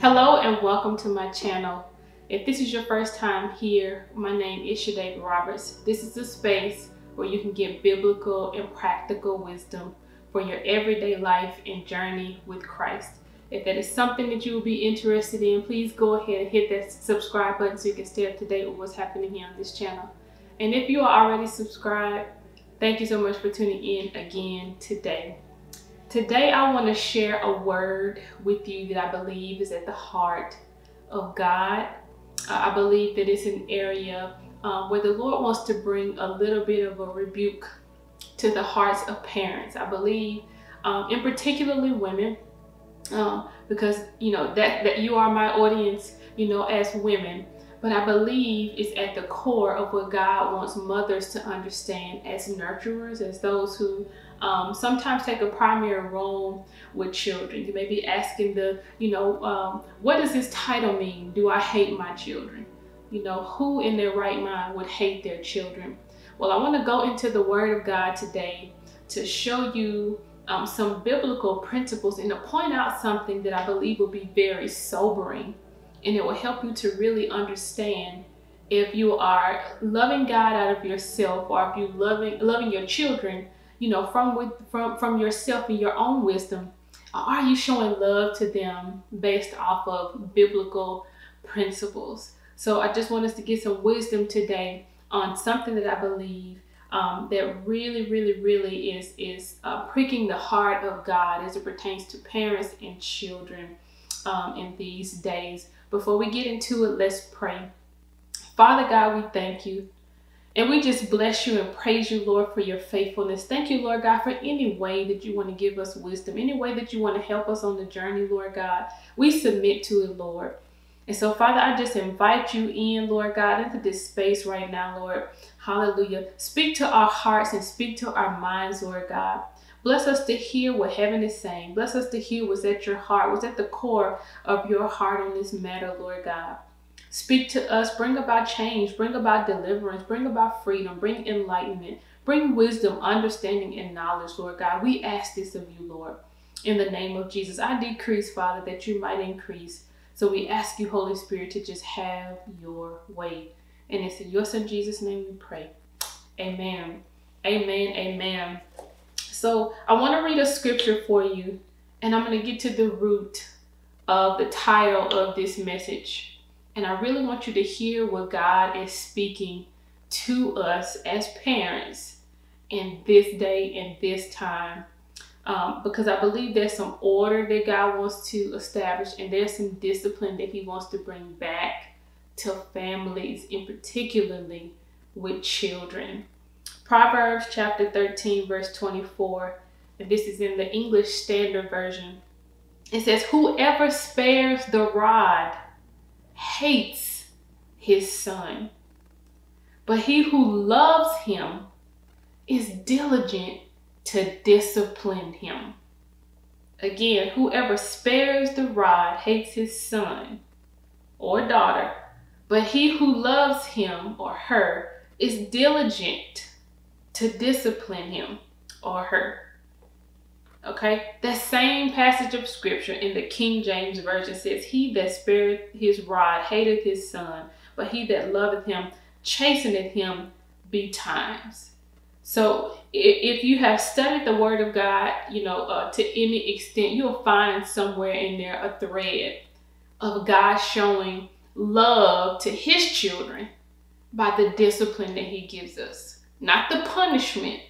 Hello and welcome to my channel. If this is your first time here, my name is Shadava Roberts. This is a space where you can get biblical and practical wisdom for your everyday life and journey with Christ. If that is something that you will be interested in, please go ahead and hit that subscribe button so you can stay up to date with what's happening here on this channel. And if you are already subscribed, thank you so much for tuning in again today. Today, I want to share a word with you that I believe is at the heart of God. Uh, I believe that it's an area um, where the Lord wants to bring a little bit of a rebuke to the hearts of parents. I believe, um, particularly women, um, because you know that that you are my audience, you know, as women. But I believe it's at the core of what God wants mothers to understand as nurturers, as those who um, sometimes take a primary role with children. You may be asking the, you know, um, what does this title mean? Do I hate my children? You know, who in their right mind would hate their children? Well, I want to go into the Word of God today to show you um, some biblical principles and to point out something that I believe will be very sobering and it will help you to really understand if you are loving God out of yourself or if you loving loving your children you know, from with from from yourself and your own wisdom? Are you showing love to them based off of biblical principles? So I just want us to get some wisdom today on something that I believe um, that really, really, really is is uh, pricking the heart of God as it pertains to parents and children um, in these days. Before we get into it, let's pray. Father God, we thank you and we just bless you and praise you, Lord, for your faithfulness. Thank you, Lord God, for any way that you want to give us wisdom, any way that you want to help us on the journey, Lord God. We submit to it, Lord. And so, Father, I just invite you in, Lord God, into this space right now, Lord. Hallelujah. Speak to our hearts and speak to our minds, Lord God. Bless us to hear what heaven is saying. Bless us to hear what's at your heart, what's at the core of your heart on this matter, Lord God. Speak to us, bring about change, bring about deliverance, bring about freedom, bring enlightenment, bring wisdom, understanding, and knowledge, Lord God. We ask this of you, Lord. In the name of Jesus, I decrease, Father, that you might increase. So we ask you, Holy Spirit, to just have your way. And it's in your Son Jesus' name we pray. Amen. Amen. Amen. So I want to read a scripture for you, and I'm going to get to the root of the title of this message. And I really want you to hear what God is speaking to us as parents in this day and this time. Um, because I believe there's some order that God wants to establish, and there's some discipline that He wants to bring back to families, and particularly with children. Proverbs chapter 13, verse 24, and this is in the English Standard Version. It says, Whoever spares the rod hates his son. But he who loves him is diligent to discipline him. Again, whoever spares the rod hates his son or daughter, but he who loves him or her is diligent to discipline him or her. Okay, that same passage of scripture in the King James Version says, He that spared his rod hateth his son, but he that loveth him chasteneth him betimes. So if you have studied the Word of God, you know, uh, to any extent, you'll find somewhere in there a thread of God showing love to his children by the discipline that he gives us, not the punishment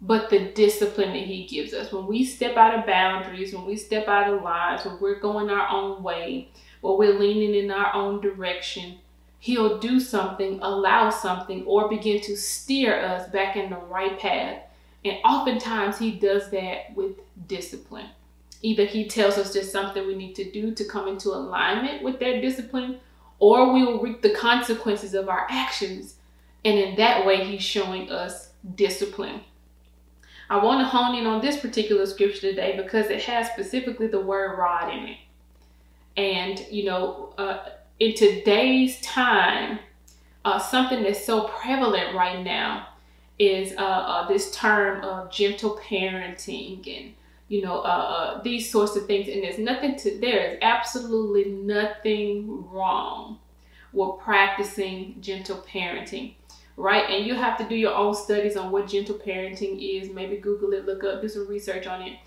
but the discipline that he gives us. When we step out of boundaries, when we step out of lines, when we're going our own way, or we're leaning in our own direction, he'll do something, allow something, or begin to steer us back in the right path. And oftentimes he does that with discipline. Either he tells us there's something we need to do to come into alignment with that discipline, or we will reap the consequences of our actions. And in that way, he's showing us discipline. I want to hone in on this particular scripture today because it has specifically the word rod in it. And, you know, uh, in today's time, uh, something that's so prevalent right now is uh, uh this term of gentle parenting and you know, uh, uh, these sorts of things. And there's nothing to, there is absolutely nothing wrong with practicing gentle parenting, right? And you have to do your own studies on what gentle parenting is. Maybe Google it, look up, do some research on it.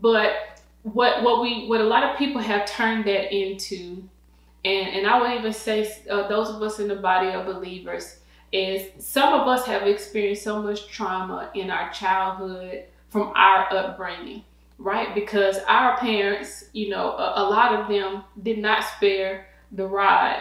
But what what we what a lot of people have turned that into, and and I would even say uh, those of us in the body of believers is some of us have experienced so much trauma in our childhood from our upbringing right? Because our parents, you know, a, a lot of them did not spare the rod.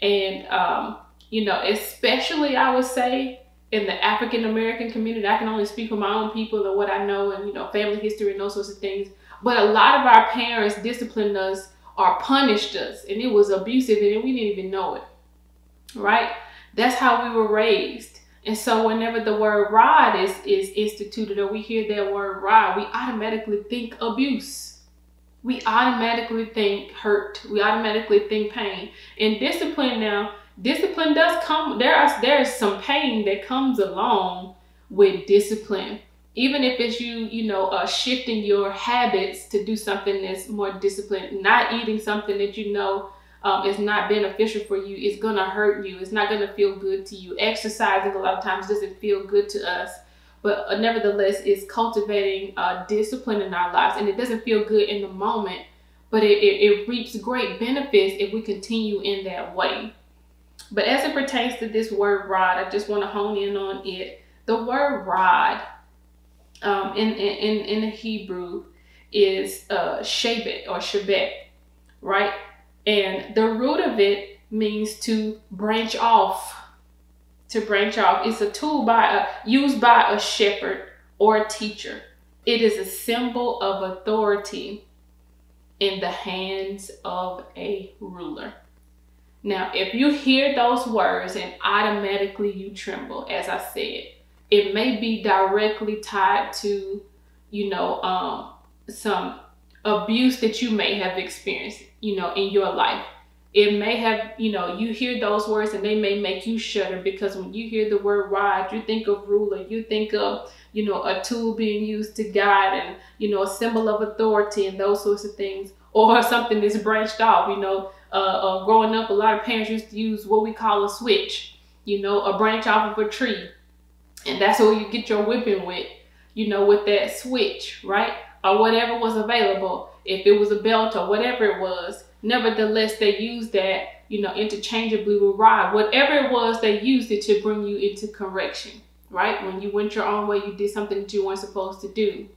And, um, you know, especially I would say in the African American community, I can only speak for my own people and what I know and, you know, family history and those sorts of things. But a lot of our parents disciplined us or punished us and it was abusive and we didn't even know it, right? That's how we were raised. And so whenever the word rod is, is instituted or we hear that word rod, we automatically think abuse. We automatically think hurt. We automatically think pain. And discipline now, discipline does come, there is, there is some pain that comes along with discipline. Even if it's you, you know, uh, shifting your habits to do something that's more disciplined, not eating something that you know um, is not beneficial for you, it's gonna hurt you. It's not gonna feel good to you. Exercising a lot of times doesn't feel good to us, but uh, nevertheless, it's cultivating uh, discipline in our lives, and it doesn't feel good in the moment, but it, it, it reaps great benefits if we continue in that way. But as it pertains to this word rod, I just want to hone in on it. The word rod um, in, in, in the Hebrew is uh, shabet or shabet, right? And the root of it means to branch off. To branch off. It's a tool by a, used by a shepherd or a teacher. It is a symbol of authority in the hands of a ruler. Now, if you hear those words and automatically you tremble, as I said, it may be directly tied to, you know, um, some abuse that you may have experienced, you know, in your life. It may have, you know, you hear those words and they may make you shudder because when you hear the word rod, you think of ruler, you think of, you know, a tool being used to guide and, you know, a symbol of authority and those sorts of things, or something that's branched off, you know. Uh, uh, growing up, a lot of parents used to use what we call a switch, you know, a branch off of a tree. And that's what you get your whipping with, you know, with that switch, right? or whatever was available, if it was a belt or whatever it was, nevertheless, they used that, you know, interchangeably with rod. Whatever it was, they used it to bring you into correction, right? When you went your own way, you did something that you weren't supposed to do.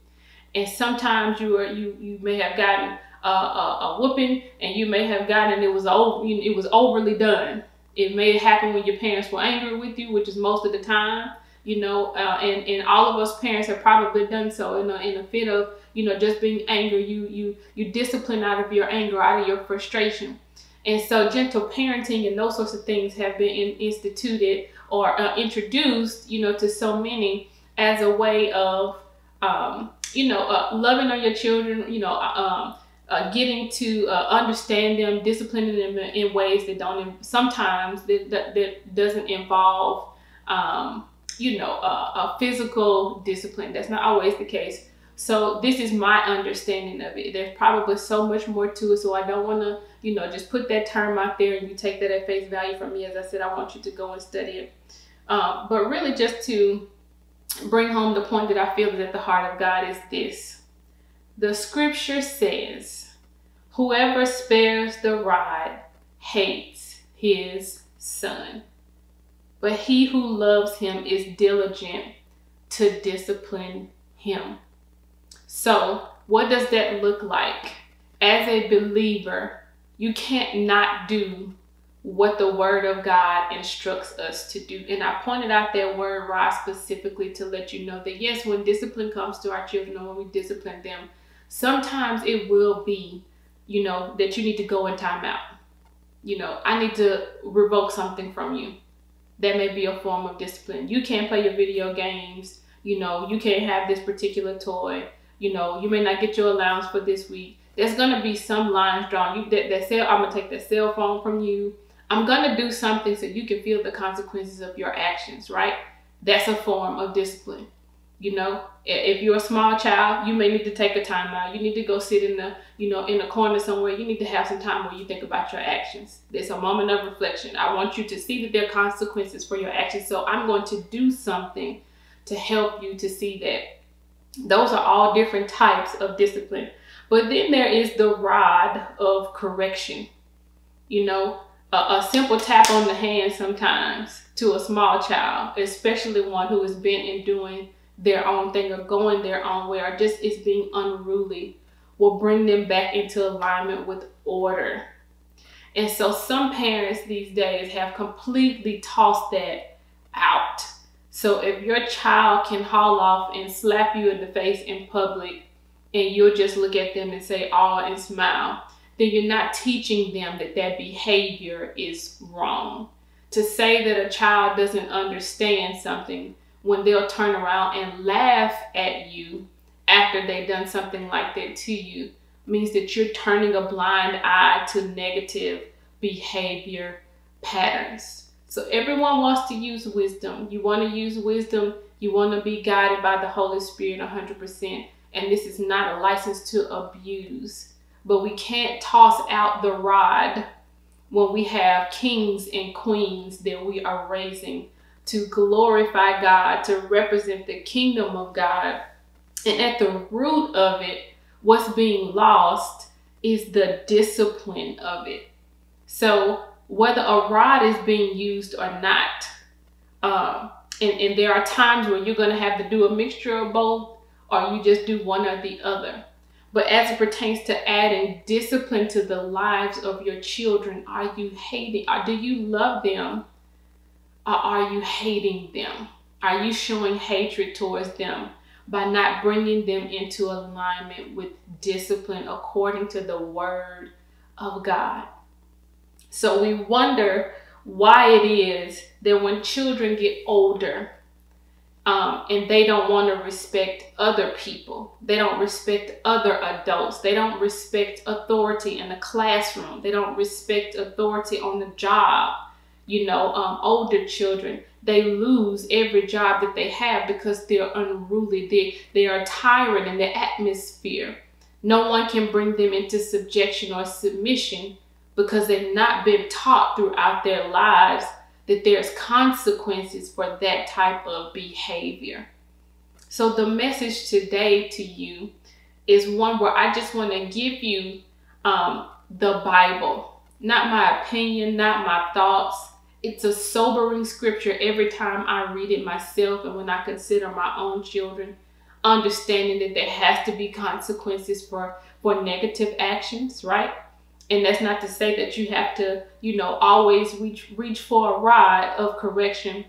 And sometimes you are you you may have gotten a, a, a whooping, and you may have gotten it was over it was overly done. It may happen when your parents were angry with you, which is most of the time you know, uh, and, and all of us parents have probably done so in a, in a fit of, you know, just being angry. You, you, you discipline out of your anger, out of your frustration. And so gentle parenting and those sorts of things have been in, instituted or uh, introduced, you know, to so many as a way of, um, you know, uh, loving on your children, you know, uh, um, uh, getting to uh, understand them, disciplining them in, ways that don't, sometimes that, that, that doesn't involve, um, you know, a, a physical discipline. That's not always the case. So this is my understanding of it. There's probably so much more to it. So I don't want to, you know, just put that term out there and you take that at face value from me. As I said, I want you to go and study it. Um, but really just to bring home the point that I feel is at the heart of God is this. The scripture says, whoever spares the rod hates his son but he who loves him is diligent to discipline him. So, what does that look like? As a believer, you can't not do what the word of God instructs us to do. And I pointed out that word rod specifically to let you know that yes, when discipline comes to our children or when we discipline them, sometimes it will be, you know, that you need to go in timeout. You know, I need to revoke something from you that may be a form of discipline. You can't play your video games. You know, you can't have this particular toy. You know, you may not get your allowance for this week. There's gonna be some lines drawn. You that, that cell, I'm gonna take that cell phone from you. I'm gonna do something so you can feel the consequences of your actions, right? That's a form of discipline. You know, if you're a small child, you may need to take a time out. You need to go sit in the, you know, in a corner somewhere. You need to have some time where you think about your actions. There's a moment of reflection. I want you to see that there are consequences for your actions. So I'm going to do something to help you to see that. Those are all different types of discipline. But then there is the rod of correction. You know, a, a simple tap on the hand sometimes to a small child, especially one who has been in doing their own thing or going their own way or just is being unruly will bring them back into alignment with order. And so some parents these days have completely tossed that out. So if your child can haul off and slap you in the face in public and you'll just look at them and say, oh, and smile, then you're not teaching them that that behavior is wrong. To say that a child doesn't understand something when they'll turn around and laugh at you after they've done something like that to you means that you're turning a blind eye to negative behavior patterns. So everyone wants to use wisdom. You want to use wisdom. You want to be guided by the Holy Spirit 100%. And this is not a license to abuse. But we can't toss out the rod when we have kings and queens that we are raising to glorify God, to represent the kingdom of God. And at the root of it, what's being lost is the discipline of it. So whether a rod is being used or not, um, and, and there are times where you're going to have to do a mixture of both, or you just do one or the other. But as it pertains to adding discipline to the lives of your children, are you hating, or do you love them or are you hating them? Are you showing hatred towards them by not bringing them into alignment with discipline according to the word of God? So we wonder why it is that when children get older um, and they don't want to respect other people, they don't respect other adults, they don't respect authority in the classroom, they don't respect authority on the job you know, um, older children, they lose every job that they have because they're unruly. They, they are tyrant in the atmosphere. No one can bring them into subjection or submission because they've not been taught throughout their lives that there's consequences for that type of behavior. So the message today to you is one where I just want to give you um, the Bible, not my opinion, not my thoughts, it's a sobering scripture every time I read it myself and when I consider my own children, understanding that there has to be consequences for, for negative actions, right? And that's not to say that you have to, you know, always reach, reach for a rod of correction,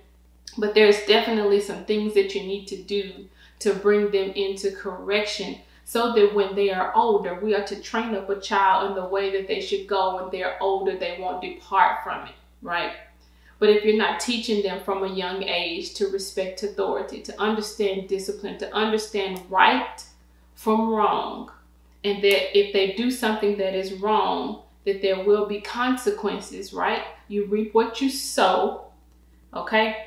but there's definitely some things that you need to do to bring them into correction so that when they are older, we are to train up a child in the way that they should go. When they're older, they won't depart from it, right? But if you're not teaching them from a young age to respect authority, to understand discipline, to understand right from wrong, and that if they do something that is wrong, that there will be consequences, right? You reap what you sow, okay?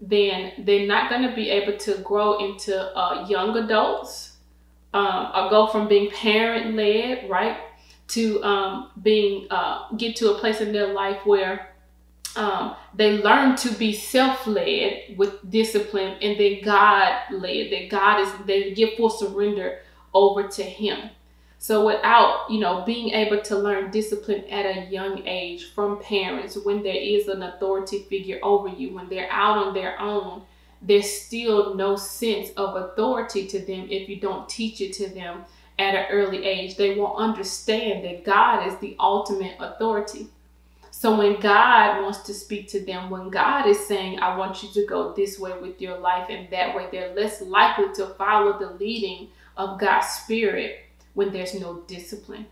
Then they're not going to be able to grow into uh, young adults um, or go from being parent led, right? To um, being, uh, get to a place in their life where um, they learn to be self-led with discipline and then God-led, that God is, they give full surrender over to him. So without, you know, being able to learn discipline at a young age from parents, when there is an authority figure over you, when they're out on their own, there's still no sense of authority to them if you don't teach it to them at an early age. They won't understand that God is the ultimate authority. So when God wants to speak to them, when God is saying, I want you to go this way with your life and that way, they're less likely to follow the leading of God's Spirit when there's no discipline.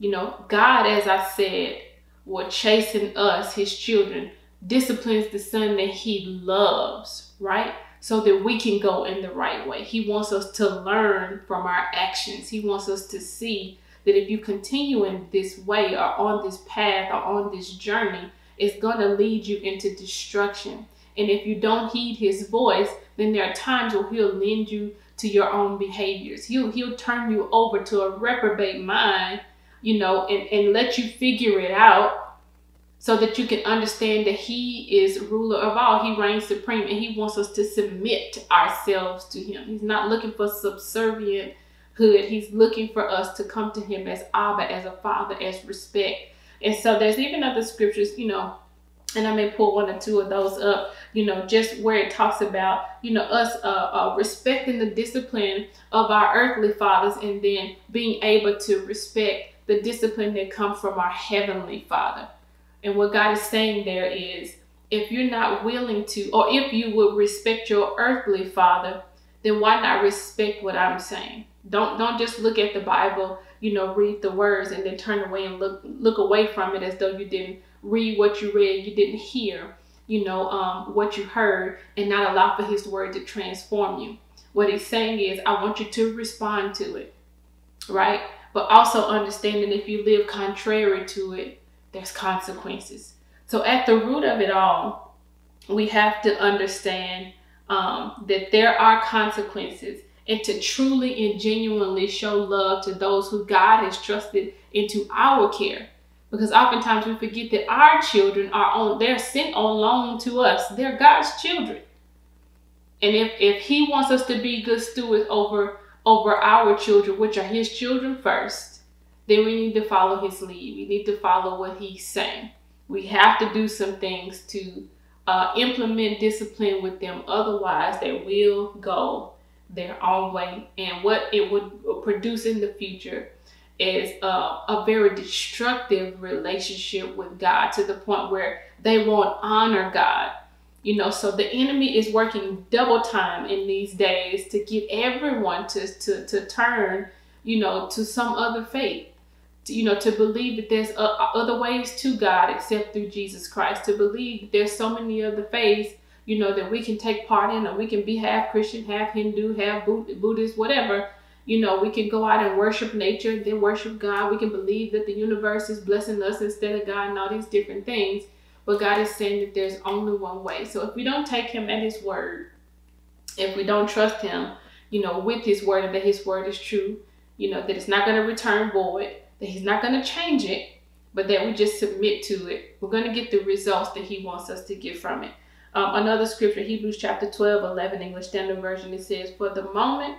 You know, God, as I said, will chasten us, his children, disciplines the son that he loves, right? So that we can go in the right way. He wants us to learn from our actions. He wants us to see that if you continue in this way or on this path or on this journey, it's going to lead you into destruction. And if you don't heed his voice, then there are times where he'll lend you to your own behaviors. He'll he'll turn you over to a reprobate mind, you know, and, and let you figure it out so that you can understand that he is ruler of all. He reigns supreme and he wants us to submit ourselves to him. He's not looking for subservient hood. He's looking for us to come to him as Abba, as a father, as respect. And so there's even other scriptures, you know, and I may pull one or two of those up, you know, just where it talks about, you know, us uh, uh, respecting the discipline of our earthly fathers and then being able to respect the discipline that comes from our heavenly father. And what God is saying there is, if you're not willing to, or if you would respect your earthly father, then why not respect what I'm saying? Don't don't just look at the Bible, you know, read the words and then turn away and look look away from it as though you didn't read what you read, you didn't hear, you know, um, what you heard, and not allow for His word to transform you. What He's saying is, I want you to respond to it, right? But also understanding if you live contrary to it, there's consequences. So at the root of it all, we have to understand um, that there are consequences and to truly and genuinely show love to those who God has trusted into our care. Because oftentimes we forget that our children are on, they're sent on loan to us. They're God's children. And if, if he wants us to be good stewards over, over our children, which are his children first, then we need to follow his lead. We need to follow what he's saying. We have to do some things to uh, implement discipline with them. Otherwise, they will go their own way. And what it would produce in the future is a, a very destructive relationship with God to the point where they won't honor God. You know, so the enemy is working double time in these days to get everyone to, to, to turn, you know, to some other faith. You know, to believe that there's uh, other ways to God except through Jesus Christ. To believe that there's so many other faiths you know, that we can take part in, or we can be half Christian, half Hindu, half Buddhist, whatever. You know, we can go out and worship nature, then worship God. We can believe that the universe is blessing us instead of God and all these different things. But God is saying that there's only one way. So if we don't take Him at His word, if we don't trust Him, you know, with His word and that His word is true, you know, that it's not going to return void, that He's not going to change it, but that we just submit to it, we're going to get the results that He wants us to get from it. Um, another scripture, Hebrews chapter 12, 11, English Standard Version, it says, For the moment,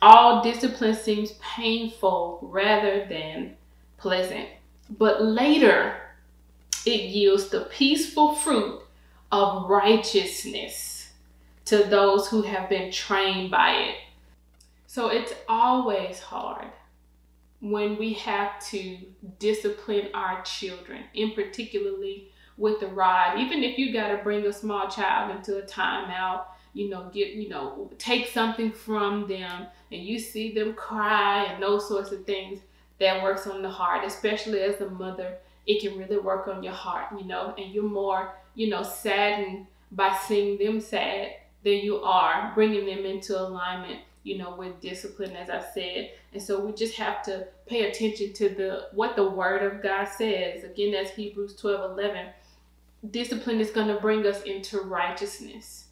all discipline seems painful rather than pleasant. But later, it yields the peaceful fruit of righteousness to those who have been trained by it. So it's always hard when we have to discipline our children, in particularly with the ride. Even if you got to bring a small child into a timeout, you know, get, you know, take something from them and you see them cry and those sorts of things, that works on the heart, especially as a mother. It can really work on your heart, you know, and you're more, you know, saddened by seeing them sad than you are bringing them into alignment you know, with discipline, as I said. And so we just have to pay attention to the what the word of God says. Again, that's Hebrews 12, 11 discipline is going to bring us into righteousness.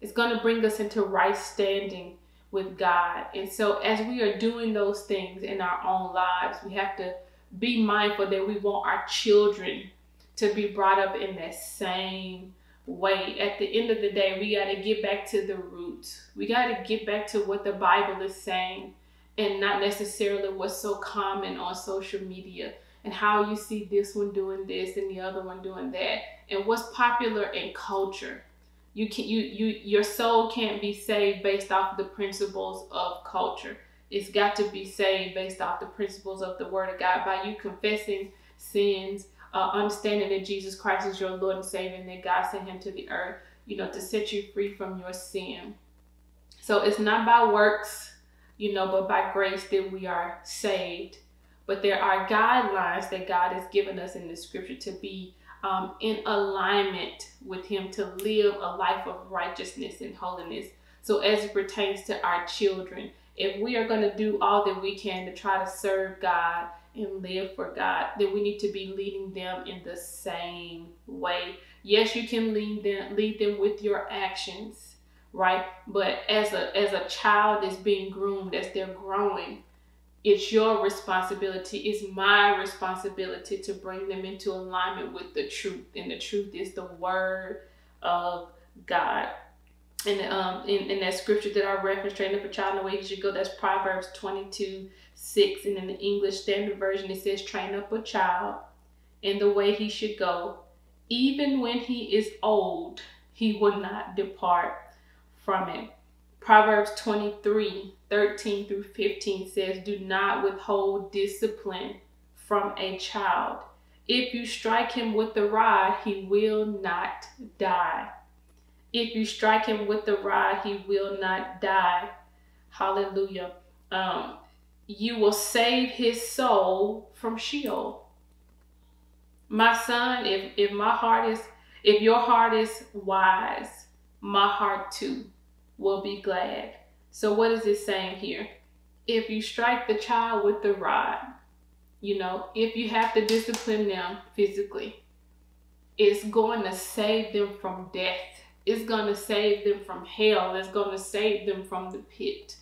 It's going to bring us into right standing with God. And so, as we are doing those things in our own lives, we have to be mindful that we want our children to be brought up in that same way. At the end of the day, we got to get back to the roots. We got to get back to what the Bible is saying and not necessarily what's so common on social media and how you see this one doing this and the other one doing that and what's popular in culture. You can you you your soul can't be saved based off the principles of culture. It's got to be saved based off the principles of the word of god. By you confessing sins uh, understanding that jesus christ is your lord and savior and that god sent him to the earth you know to set you free from your sin. So it's not by works you know but by grace that we are saved. But there are guidelines that God has given us in the scripture to be um, in alignment with Him, to live a life of righteousness and holiness. So, as it pertains to our children, if we are going to do all that we can to try to serve God and live for God, then we need to be leading them in the same way. Yes, you can lead them lead them with your actions, right? But as a as a child is being groomed, as they're growing, it's your responsibility, it's my responsibility to bring them into alignment with the truth. And the truth is the word of God. And um, in, in that scripture that I referenced, train up a child in the way he should go, that's Proverbs 22 6. And in the English Standard Version, it says, train up a child in the way he should go. Even when he is old, he will not depart from it. Proverbs 23 13 through 15 says, Do not withhold discipline from a child. If you strike him with the rod, he will not die. If you strike him with the rod, he will not die. Hallelujah. Um, you will save his soul from Sheol. My son, if, if my heart is, if your heart is wise, my heart too will be glad. So, what is it saying here? If you strike the child with the rod, you know, if you have to discipline them physically, it's going to save them from death. It's going to save them from hell. It's going to save them from the pit.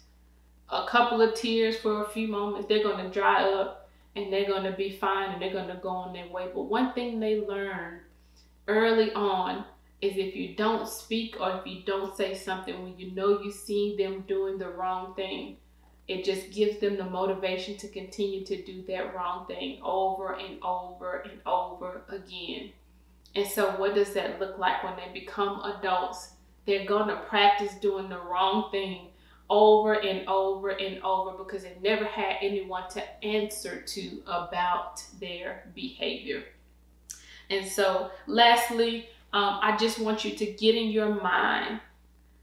A couple of tears for a few moments, they're going to dry up and they're going to be fine and they're going to go on their way. But one thing they learn early on is if you don't speak or if you don't say something when you know you see them doing the wrong thing, it just gives them the motivation to continue to do that wrong thing over and over and over again. And so, what does that look like when they become adults? They're going to practice doing the wrong thing over and over and over because they never had anyone to answer to about their behavior. And so, lastly, um, I just want you to get in your mind.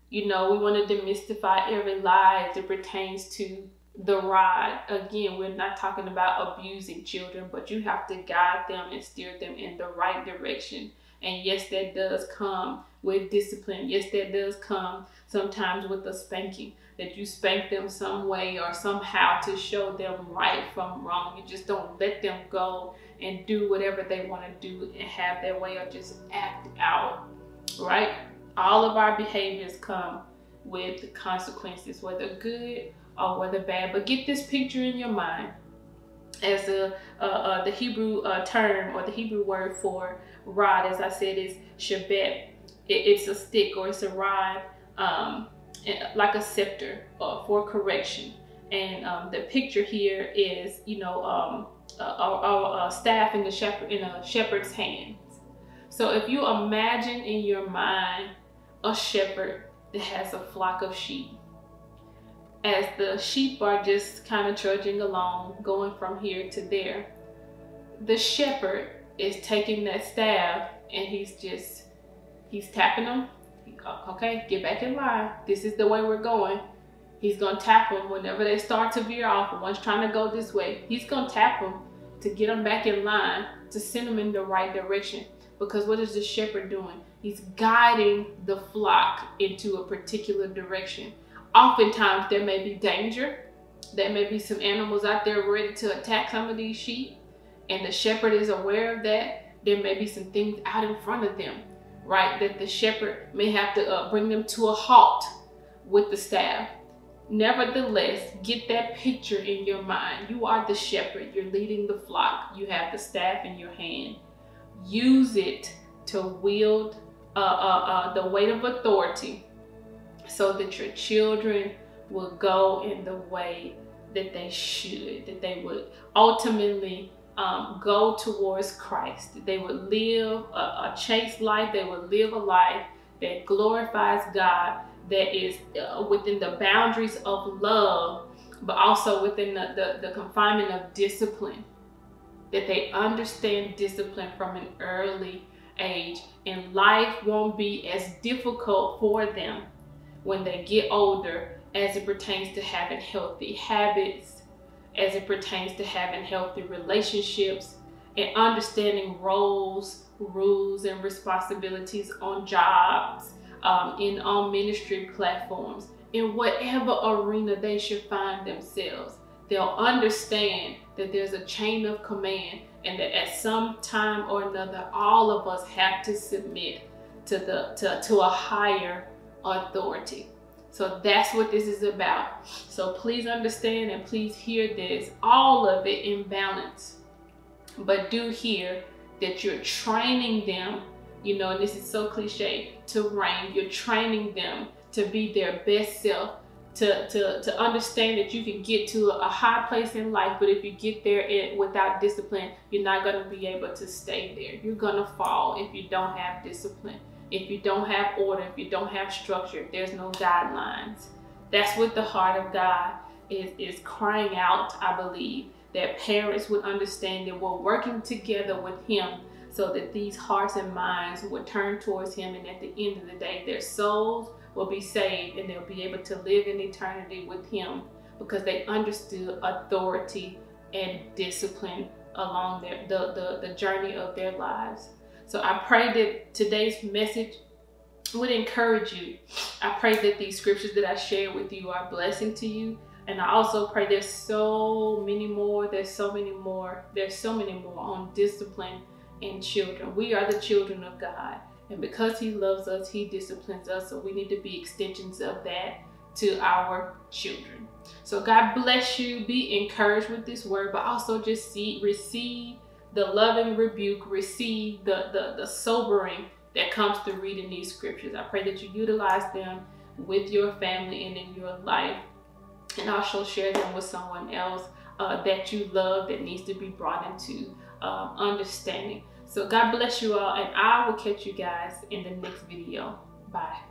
You know, we want to demystify every lie it pertains to the rod. Again, we're not talking about abusing children, but you have to guide them and steer them in the right direction. And yes, that does come with discipline. Yes, that does come sometimes with a spanking that you spank them some way or somehow to show them right from wrong. You just don't let them go and do whatever they want to do and have their way or just act out, right? All of our behaviors come with consequences, whether good or whether bad. But get this picture in your mind as a, uh, uh, the Hebrew uh, term or the Hebrew word for rod, as I said, is shabet. It, it's a stick or it's a rod, um, like a scepter uh, for correction. And um, the picture here is, you know, um, Uh, a, a, uh, staff in the shepherd in a shepherd's hands. So if you imagine in your mind a shepherd that has a flock of sheep, as the sheep are just kind of trudging along, going from here to there, the shepherd is taking that staff and he's just he's tapping them. Okay, get back in line. This is the way we're going. He's gonna tap them whenever they start to veer off. One's trying to go this way. He's gonna tap them to get them back in line to send them in the right direction. Because what is the shepherd doing? He's guiding the flock into a particular direction. Oftentimes there may be danger. There may be some animals out there ready to attack some of these sheep and the shepherd is aware of that, there may be some things out in front of them, right? That the shepherd may have to uh, bring them to a halt with the staff. Nevertheless, get that picture in your mind. You are the shepherd, you're leading the flock, you have the staff in your hand. Use it to wield uh, uh, uh the weight of authority so that your children will go in the way that they should, that they would ultimately um, go towards Christ. They would live a, a chaste life. They would live a life that glorifies God, that is uh, within the boundaries of love, but also within the, the, the confinement of discipline. That they understand discipline from an early age, and life won't be as difficult for them when they get older as it pertains to having healthy habits as it pertains to having healthy relationships and understanding roles, rules, and responsibilities on jobs, um, in on ministry platforms, in whatever arena they should find themselves. they'll understand that there's a chain of command and that at some time or another, all of us have to submit to the to, to a higher authority. So that's what this is about. So please understand and please hear this, all of it in balance. But do hear that you're training them, you know, and this is so cliche, to reign. You're training them to be their best self, to, to, to understand that you can get to a high place in life, but if you get there it, without discipline, you're not going to be able to stay there. You're going to fall if you don't have discipline, if you don't have order, if you don't have structure, if there's no guidelines. That's what the heart of God is, is crying out, I believe, that parents would understand that we're working together with Him so that these hearts and minds would turn towards Him, and at the end of the day, their souls will be saved and they'll be able to live in eternity with Him because they understood authority and discipline along their, the, the, the journey of their lives. So I pray that today's message would encourage you. I pray that these scriptures that I share with you are a blessing to you. And I also pray there's so many more, there's so many more, there's so many more on discipline and children. We are the children of God. And because he loves us, he disciplines us. So we need to be extensions of that to our children. So God bless you. Be encouraged with this word, but also just see, receive the loving rebuke, receive the, the, the sobering that comes through reading these scriptures. I pray that you utilize them with your family and in your life. And also share them with someone else uh, that you love that needs to be brought into uh, understanding. So God bless you all and I will catch you guys in the next video. Bye.